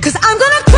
Cause I'm gonna